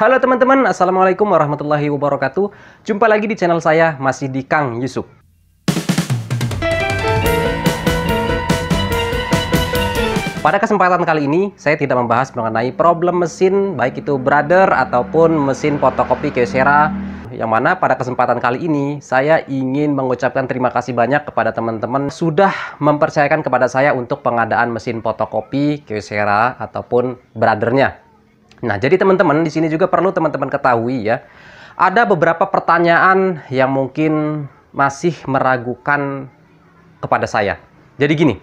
Halo teman-teman, Assalamualaikum warahmatullahi wabarakatuh. Jumpa lagi di channel saya, masih di Kang Yusuf. Pada kesempatan kali ini, saya tidak membahas mengenai problem mesin, baik itu brother ataupun mesin fotokopi Kyocera. Yang mana pada kesempatan kali ini saya ingin mengucapkan terima kasih banyak kepada teman-teman sudah mempercayakan kepada saya untuk pengadaan mesin fotokopi Kyocera ataupun brothernya. Nah, jadi teman-teman di sini juga perlu teman-teman ketahui ya. Ada beberapa pertanyaan yang mungkin masih meragukan kepada saya. Jadi gini,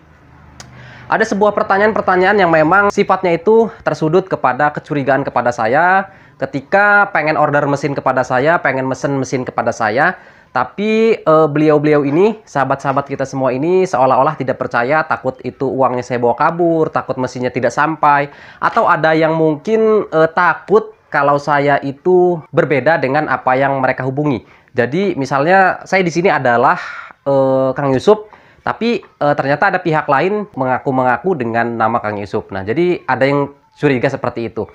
ada sebuah pertanyaan-pertanyaan yang memang sifatnya itu tersudut kepada kecurigaan kepada saya ketika pengen order mesin kepada saya, pengen mesen mesin kepada saya, tapi eh, beliau-beliau ini, sahabat-sahabat kita semua ini seolah-olah tidak percaya, takut itu uangnya saya bawa kabur, takut mesinnya tidak sampai, atau ada yang mungkin uh, takut kalau saya itu berbeda dengan apa yang mereka hubungi. Jadi misalnya saya di sini adalah uh, Kang Yusuf, tapi uh, ternyata ada pihak lain mengaku-mengaku dengan nama Kang Yusuf. Nah, jadi ada yang curiga seperti itu.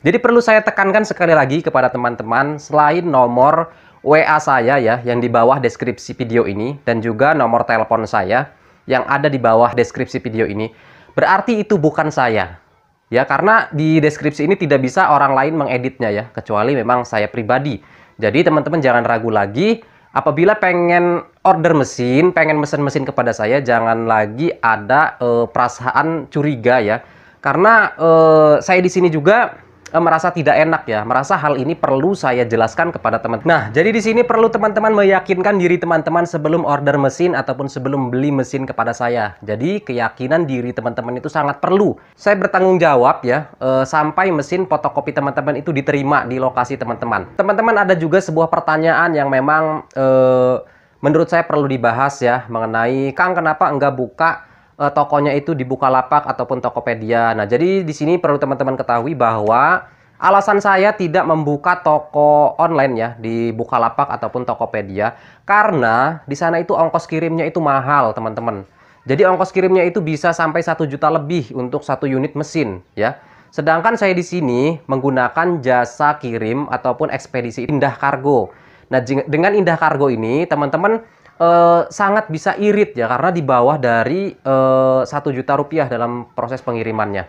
Jadi perlu saya tekankan sekali lagi kepada teman-teman selain nomor WA saya ya yang di bawah deskripsi video ini dan juga nomor telepon saya yang ada di bawah deskripsi video ini. Berarti itu bukan saya. Ya, karena di deskripsi ini tidak bisa orang lain mengeditnya ya, kecuali memang saya pribadi. Jadi teman-teman jangan ragu lagi apabila pengen order mesin, pengen mesen mesin kepada saya, jangan lagi ada uh, perasaan curiga ya. Karena uh, saya di sini juga merasa tidak enak ya, merasa hal ini perlu saya jelaskan kepada teman. Nah, jadi di sini perlu teman-teman meyakinkan diri teman-teman sebelum order mesin ataupun sebelum beli mesin kepada saya. Jadi keyakinan diri teman-teman itu sangat perlu. Saya bertanggung jawab ya e, sampai mesin fotokopi teman-teman itu diterima di lokasi teman-teman. Teman-teman ada juga sebuah pertanyaan yang memang e, menurut saya perlu dibahas ya mengenai Kang kenapa enggak buka uh, tokonya itu di Bukalapak ataupun Tokopedia. Nah, jadi di sini perlu teman-teman ketahui bahwa alasan saya tidak membuka toko online ya di Bukalapak ataupun Tokopedia karena di sana itu ongkos kirimnya itu mahal, teman-teman. Jadi ongkos kirimnya itu bisa sampai satu juta lebih untuk satu unit mesin ya. Sedangkan saya di sini menggunakan jasa kirim ataupun ekspedisi Indah Kargo. Nah, dengan Indah Kargo ini, teman-teman uh, sangat bisa irit ya karena di bawah dari eh, satu juta rupiah dalam proses pengirimannya.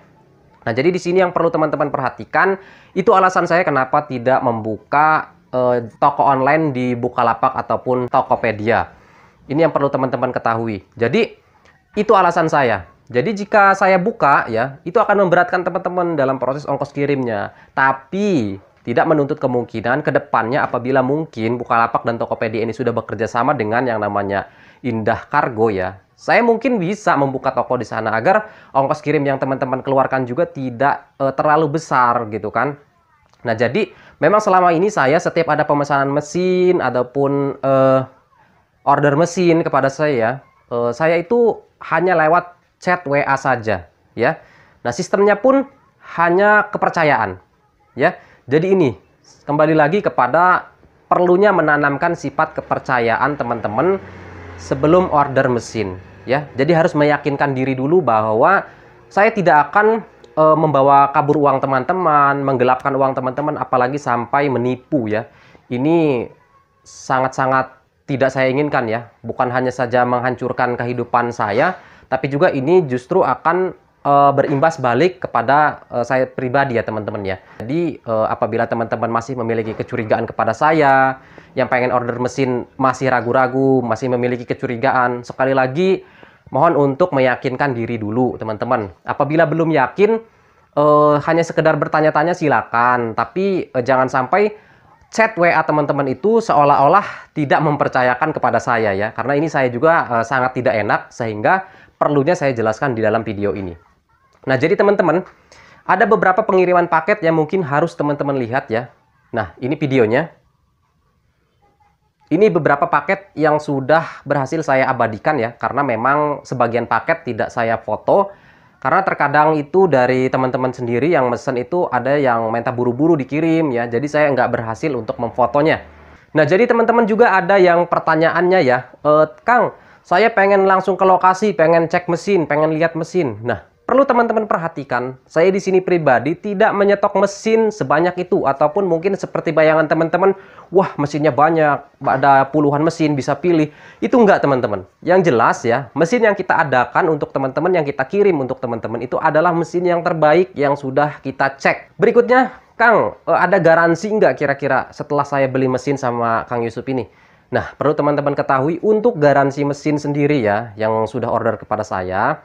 Nah jadi di sini yang perlu teman-teman perhatikan itu alasan saya kenapa tidak membuka uh, toko online di Bukalapak ataupun Tokopedia. Ini yang perlu teman-teman ketahui. Jadi itu alasan saya. Jadi jika saya buka ya, itu akan memberatkan teman-teman dalam proses ongkos kirimnya. Tapi tidak menuntut kemungkinan ke depannya apabila mungkin Bukalapak dan Tokopedia ini sudah bekerja sama dengan yang namanya Indah Kargo ya. Saya mungkin bisa membuka toko di sana agar ongkos kirim yang teman-teman keluarkan juga tidak e, terlalu besar gitu kan. Nah, jadi memang selama ini saya setiap ada pemesanan mesin ataupun e, order mesin kepada saya, e, saya itu hanya lewat chat WA saja ya. Nah, sistemnya pun hanya kepercayaan ya. Jadi ini, kembali lagi kepada perlunya menanamkan sifat kepercayaan teman-teman sebelum order mesin. ya. Jadi harus meyakinkan diri dulu bahwa saya tidak akan e, membawa kabur uang teman-teman, menggelapkan uang teman-teman, apalagi sampai menipu ya. Ini sangat-sangat tidak saya inginkan ya. Bukan hanya saja menghancurkan kehidupan saya, tapi juga ini justru akan uh, berimbas balik kepada uh, saya pribadi ya teman-teman ya. Jadi uh, apabila teman-teman masih memiliki kecurigaan kepada saya, yang pengen order mesin masih ragu-ragu, masih memiliki kecurigaan, sekali lagi mohon untuk meyakinkan diri dulu teman-teman. Apabila belum yakin, uh, hanya sekedar bertanya-tanya silakan, tapi uh, jangan sampai chat WA teman-teman itu seolah-olah tidak mempercayakan kepada saya ya, karena ini saya juga uh, sangat tidak enak sehingga perlunya saya jelaskan di dalam video ini. Nah, jadi teman-teman, ada beberapa pengiriman paket yang mungkin harus teman-teman lihat ya. Nah, ini videonya. Ini beberapa paket yang sudah berhasil saya abadikan ya, karena memang sebagian paket tidak saya foto, karena terkadang itu dari teman-teman sendiri yang mesen itu ada yang minta buru-buru dikirim ya, jadi saya nggak berhasil untuk memfotonya. Nah, jadi teman-teman juga ada yang pertanyaannya ya, e, Kang, saya pengen langsung ke lokasi, pengen cek mesin, pengen lihat mesin. Nah, Perlu teman-teman perhatikan, saya di sini pribadi tidak menyetok mesin sebanyak itu ataupun mungkin seperti bayangan teman-teman, wah mesinnya banyak, ada puluhan mesin bisa pilih. Itu enggak teman-teman. Yang jelas ya, mesin yang kita adakan untuk teman-teman yang kita kirim untuk teman-teman itu adalah mesin yang terbaik yang sudah kita cek. Berikutnya, Kang, eh, ada garansi enggak kira-kira setelah saya beli mesin sama Kang Yusuf ini? Nah, perlu teman-teman ketahui untuk garansi mesin sendiri ya, yang sudah order kepada saya,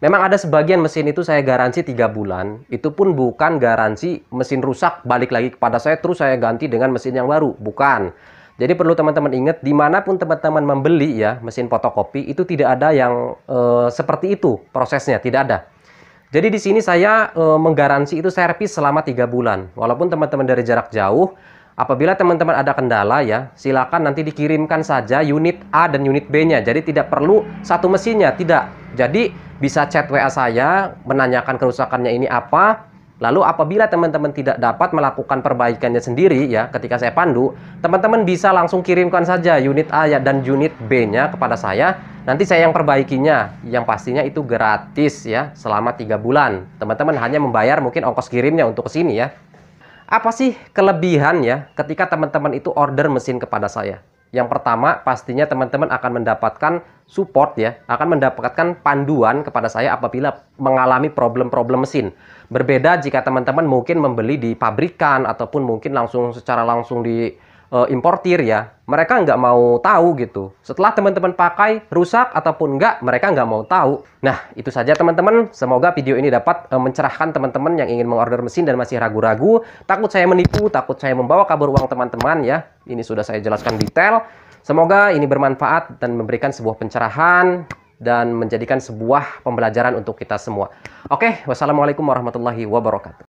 Memang ada sebagian mesin itu saya garansi tiga bulan. Itu pun bukan garansi mesin rusak balik lagi kepada saya terus saya ganti dengan mesin yang baru. Bukan. Jadi perlu teman-teman ingat di mana pun teman-teman membeli ya mesin fotokopi itu tidak ada yang e, seperti itu prosesnya tidak ada. Jadi di sini saya e, menggaransi itu servis selama tiga bulan. Walaupun teman-teman dari jarak jauh Apabila teman-teman ada kendala ya, silakan nanti dikirimkan saja unit A dan unit B-nya. Jadi tidak perlu satu mesinnya, tidak. Jadi bisa chat WA saya menanyakan kerusakannya ini apa. Lalu apabila teman-teman tidak dapat melakukan perbaikannya sendiri ya ketika saya pandu, teman-teman bisa langsung kirimkan saja unit A ya dan unit B-nya kepada saya. Nanti saya yang perbaikinya. Yang pastinya itu gratis ya selama tiga bulan. Teman-teman hanya membayar mungkin ongkos kirimnya untuk ke sini ya. Apa sih kelebihan ya ketika teman-teman itu order mesin kepada saya? Yang pertama, pastinya teman-teman akan mendapatkan support ya, akan mendapatkan panduan kepada saya apabila mengalami problem-problem mesin. Berbeda jika teman-teman mungkin membeli di pabrikan ataupun mungkin langsung secara langsung di uh, importir ya, mereka nggak mau tahu gitu. Setelah teman-teman pakai rusak ataupun nggak, mereka nggak mau tahu. Nah, itu saja teman-teman. Semoga video ini dapat uh, mencerahkan teman-teman yang ingin mengorder mesin dan masih ragu-ragu. Takut saya menipu, takut saya membawa kabur uang teman-teman ya. Ini sudah saya jelaskan detail. Semoga ini bermanfaat dan memberikan sebuah pencerahan dan menjadikan sebuah pembelajaran untuk kita semua. Oke, wassalamualaikum warahmatullahi wabarakatuh.